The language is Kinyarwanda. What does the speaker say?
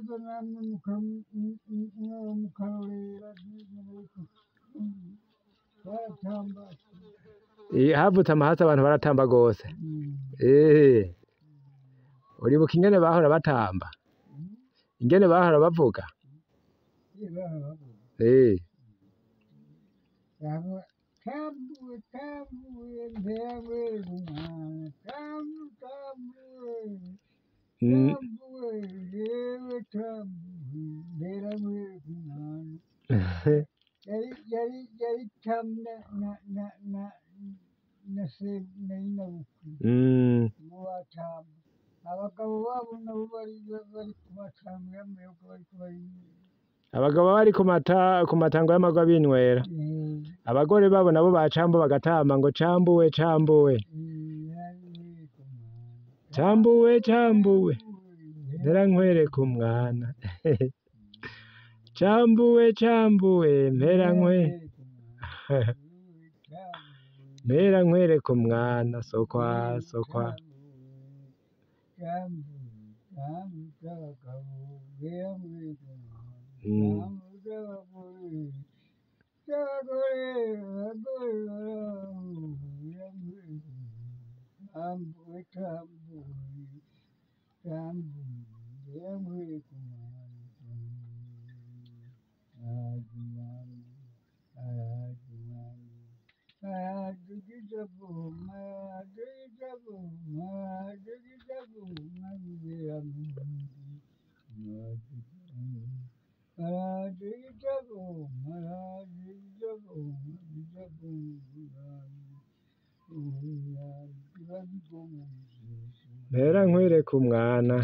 maze namwe mukarorera Eh, havutse amahasa abantu baratamba gose Eh, uribuka ingene bahora batamba. Ingene bahora bavuga. Yari, yari, yari na, na, na, na, na se, na nyinabukwe, mm, mu batamba. Abagabo babo nabo bari, abagabo ku mata ku matango y'amagwa binywera abagore babo nabo bacambo bagatamba ngo cambuwe cambuwe umwana. cambuwe cambuwe mpera nkwereka umwana cambuwe cambuwe mpera nkwe mpera nkwereka umwana sokwa. Sokwa Mm. Mpera nkwereka umwana